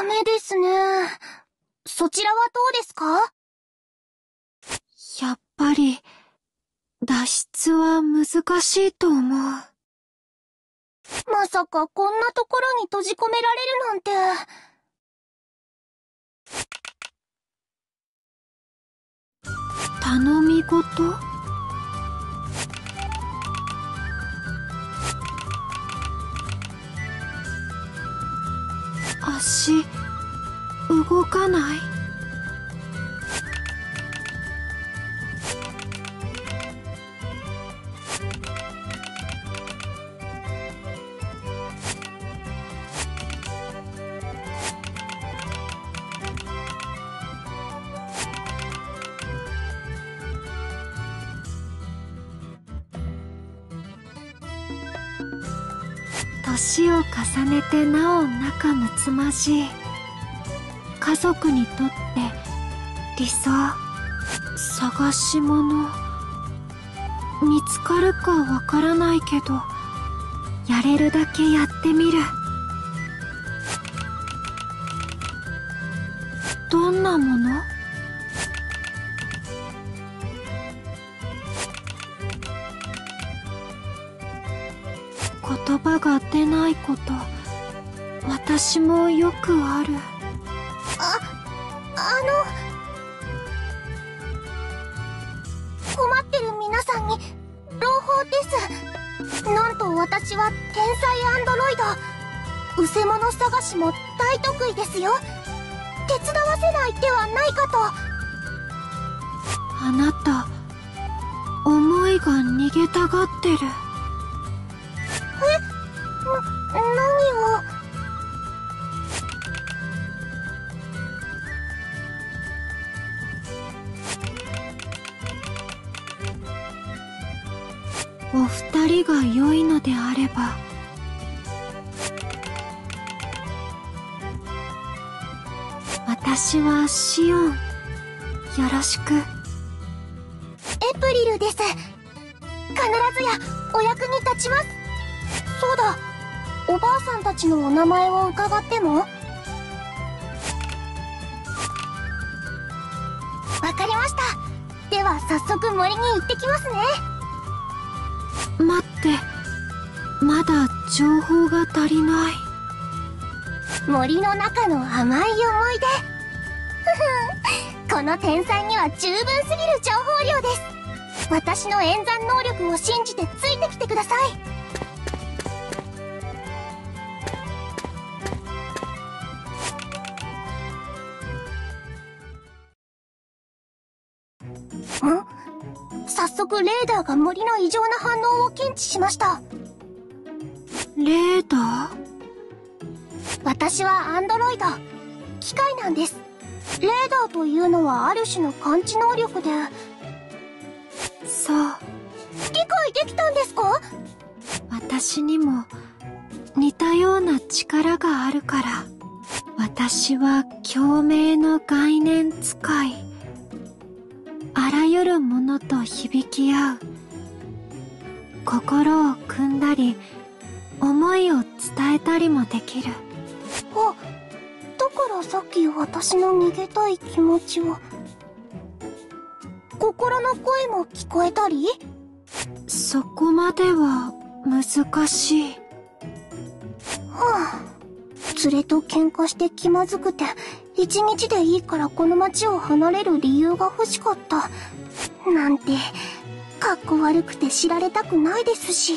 ダメですね。そちらはどうですか？やっぱり、脱出は難しいと思う。まさかこんなところに閉じ込められるなんて。頼み事？足、動かない？年を重ねてなお仲睦まじい。家族にとって理想探し物。見つかるかわからないけどやれるだけやってみる。どんなもの？言葉が出ないこと私もよくあるあ、あの、困ってる皆さんに、朗報です。なんと私は天才アンドロイド。うせ者探しも大得意ですよ。手伝わせない手はないかと。あなた思いが逃げたがってるが良いのであれば私はシオンよろしくエプリルです。必ずやお役に立ちます。そうだ、おばあさんたちのお名前を伺っても？わかりました。では早速森に行ってきますね。ってまだ情報が足りない森の中の甘い思い出。この天才には十分すぎる情報量です。私の演算能力を信じてついてきてください。レーダーが森の異常な反応を検知しました。レーダー？私はアンドロイド。機械なんです。レーダーというのはある種の感知能力で。そう理解できたんですか？私にも似たような力があるから私は共鳴の概念使いあらゆるものと響き合う心を組んだり思いを伝えたりもできるあ、だからさっき私の逃げたい気持ちを。心の声も聞こえたり？そこまでは難しいはあ。連れと喧嘩して気まずくて、一日でいいからこの街を離れる理由が欲しかった。なんて、かっこ悪くて知られたくないですし。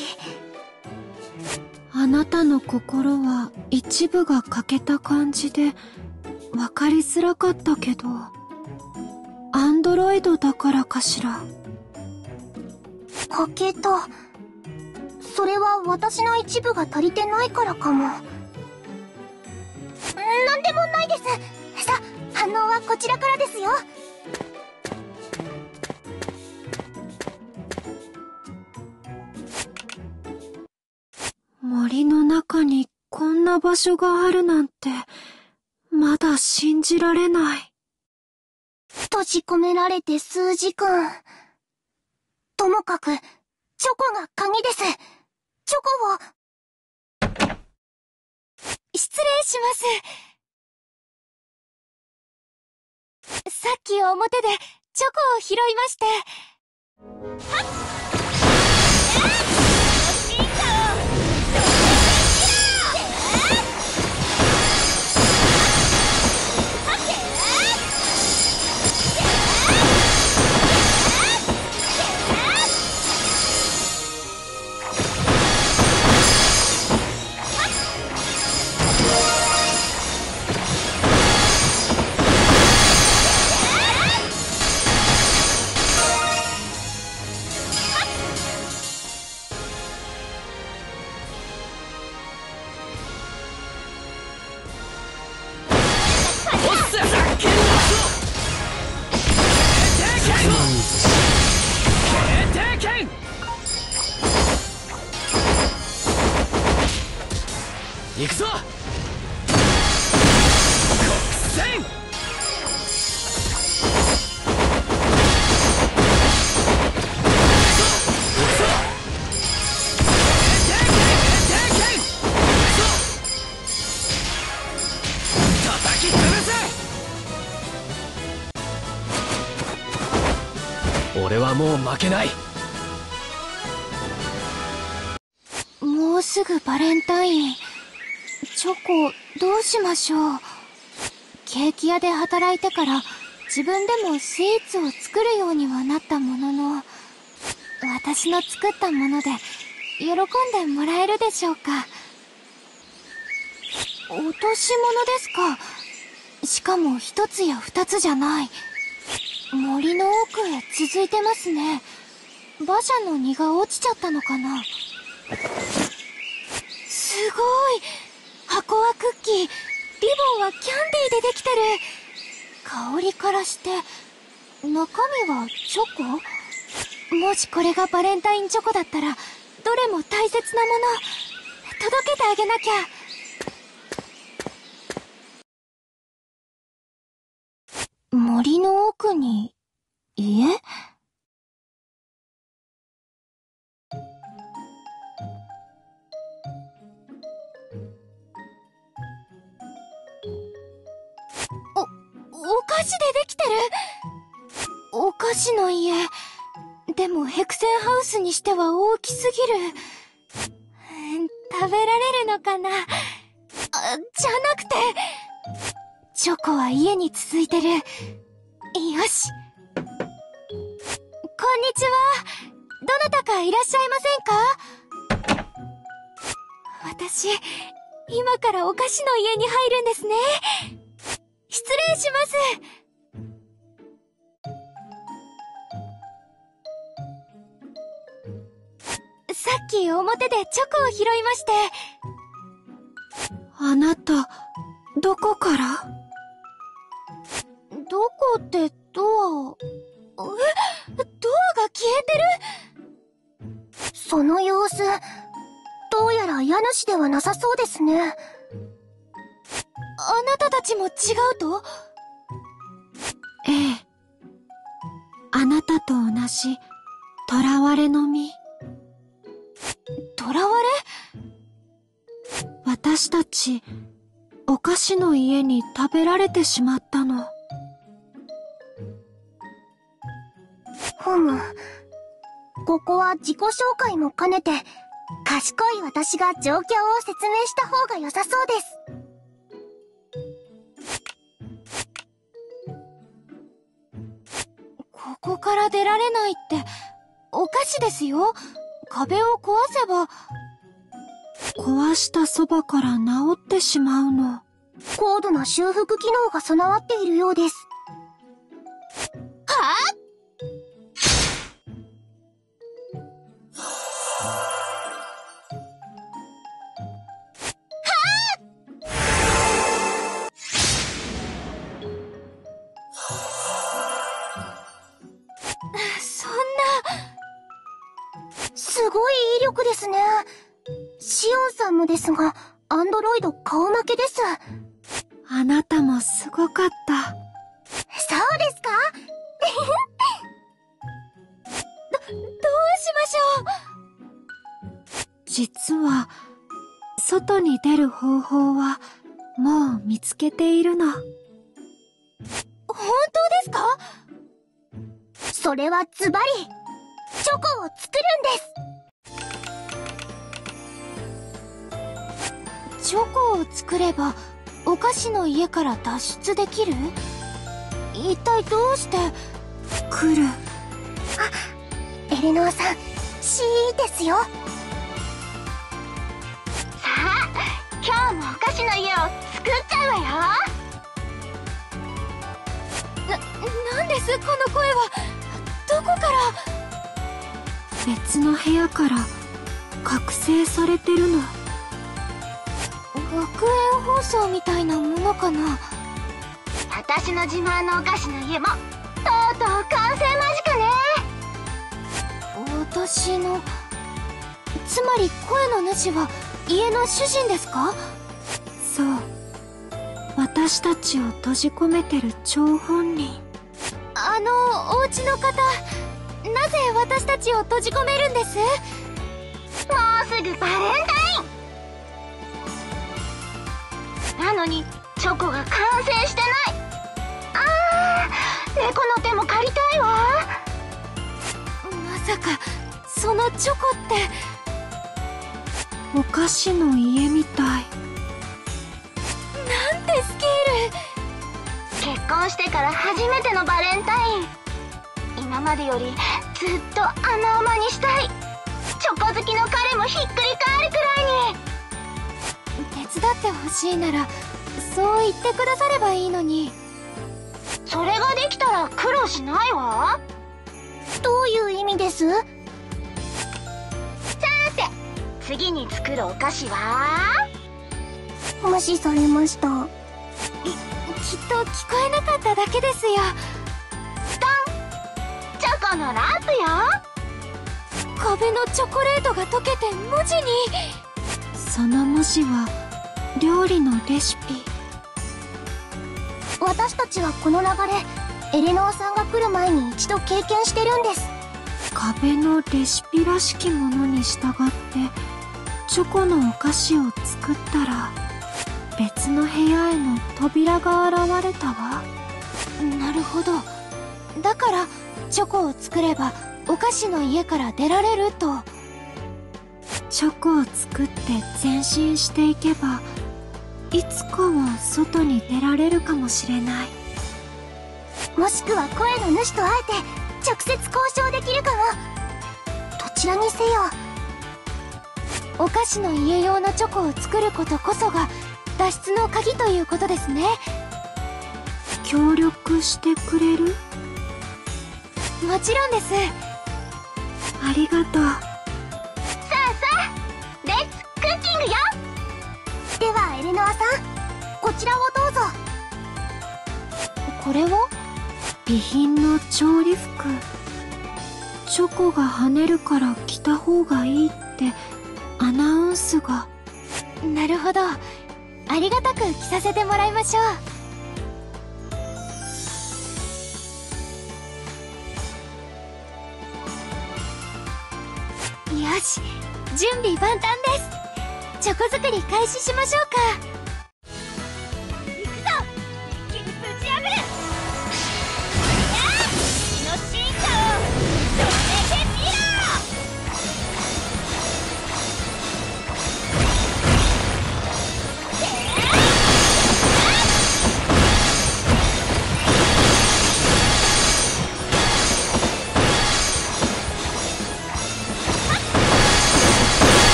あなたの心は一部が欠けた感じで分かりづらかったけどアンドロイドだからかしら？欠けた。それは私の一部が足りてないからかもよ。森の中にこんな場所があるなんてまだ信じられない閉じ込められて数時間。ともかく、チョコが鍵です。チョコを。失礼しますさっき表でチョコを拾いまして。行くぞ。俺はもう負けないもうすぐバレンタイン。チョコ、どうしましょう。ケーキ屋で働いてから自分でもスイーツを作るようにはなったものの、私の作ったもので喜んでもらえるでしょうか。落とし物ですか。しかも一つや二つじゃない。森の奥へ続いてますね。馬車の実が落ちちゃったのかな。すごい。箱はクッキー。リボンはキャンディーでできてる。香りからして。中身はチョコ？もしこれがバレンタインチョコだったらどれも大切なもの。届けてあげなきゃ森の奥に家お菓子でできてる？お菓子の家。でもヘクセンハウスにしては大きすぎる。食べられるのかな、じゃなくて。チョコは家に続いてる。よし。こんにちは。どなたかいらっしゃいませんか？私、今からお菓子の家に入るんですね。失礼しますさっき表でチョコを拾いましてあなたどこから？どこってドアえドアが消えてる？その様子、どうやら家主ではなさそうですね。あなたたちも違うと？ええ。あなたと同じ、囚われの身。囚われ？私たち、お菓子の家に食べられてしまったの。ふむ。ここは自己紹介も兼ねて、賢い私が状況を説明した方が良さそうです。ここから出られないって、おかしですよ。壁を壊せば。壊したそばから治ってしまうの。高度な修復機能が備わっているようです。ですね。シオンさんもですが、アンドロイド顔負けです。あなたもすごかった。そうですか？どうしましょう？実は、外に出る方法は、もう見つけているの。本当でですか？それはズバリチョコを作るんですチョコを作ればお菓子の家から脱出できる？一体どうして？来る。エレノアさん C ですよ。さあ今日もお菓子の家を作っちゃうわよ。な、なんです？この声は。どこから？別の部屋から覚醒されてるの学園放送みたいなものかな？私の自慢のお菓子の家もとうとう完成間近ね。私のつまり声の主は家の主人ですか？そう。私たちを閉じ込めてる張本人。あのお家の方なぜ私たちを閉じ込めるんです？もうすぐバレンタインのにチョコが完成してない。あー猫の手も借りたいわ。まさかそのチョコってお菓子の家みたい。なんてスケール。結婚してから初めてのバレンタイン。今までよりずっと穴馬にしたい。に手伝ってほしいならそう言ってくださればいいのに。それができたら苦労しないわ？どういう意味です？さて次に作るお菓子は？無視されました。きっと聞こえなかっただけですよ。チョコのランプよ。壁のチョコレートが溶けて文字に。その文字は料理のレシピ。私たちはこの流れエレノアさんが来る前に一度経験してるんです。壁のレシピらしきものに従ってチョコのお菓子を作ったら別の部屋への扉が現れたわ。なるほど。だからチョコを作ればお菓子の家から出られると。チョコを作って前進していけばいつかは外に出られるかもしれない。もしくは声の主と会えて直接交渉できるかも。どちらにせよお菓子の家用のチョコを作ることこそが脱出の鍵ということですね。協力してくれる？もちろんです。ありがとうアさんこちらをどうぞ。これは備品の調理服。チョコが跳ねるから着た方がいいってアナウンスが。なるほど。ありがたく着させてもらいましょう。よし準備万端ですチョコ作り開始しましょうか。